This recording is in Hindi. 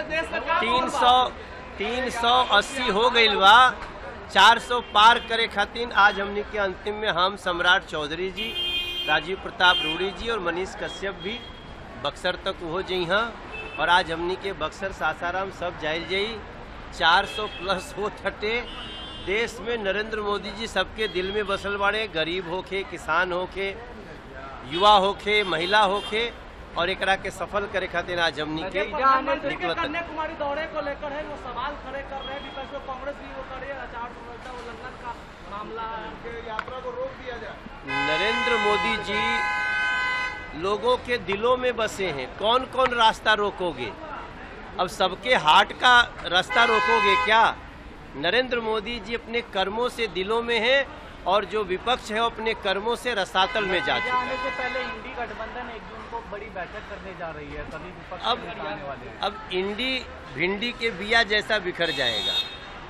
तीन सौ तीन सौ अस्सी हो गई बा। चार सौ पार करे खातिर आज हमने के अंतिम में हम सम्राट चौधरी जी, राजीव प्रताप रूड़ी जी और मनीष कश्यप भी बक्सर तक हो जई हाँ और आज हमनी के बक्सर, सासाराम सब जाइल जाई। चार सौ प्लस हो थटे। देश में नरेंद्र मोदी जी सबके दिल में बसल बाड़े। गरीब होखे किसान होखे युवा होखे महिला होखे और एक के सफल करे खातिर आज हमनी के प्रधानमंत्री दौरे को लेकर है वो सवाल खड़े कर रहे हैं। विपक्ष में कांग्रेस भी वो करे आचार संहिता उल्लंघन का मामला यात्रा को रोक दिया जाए। नरेंद्र मोदी जी लोगों के दिलों में बसे हैं। कौन कौन रास्ता रोकोगे? अब सबके हार्ट का रास्ता रोकोगे क्या? नरेंद्र मोदी जी अपने कर्मों से दिलों में हैं और जो विपक्ष है वो अपने कर्मों से रसातल में जा चुका है। आने से पहले इंडी गठबंधन एक जून को बड़ी बैठक करने जा रही है विपक्ष अब आने वाले अब इंडी भिंडी के बिया जैसा बिखर जाएगा।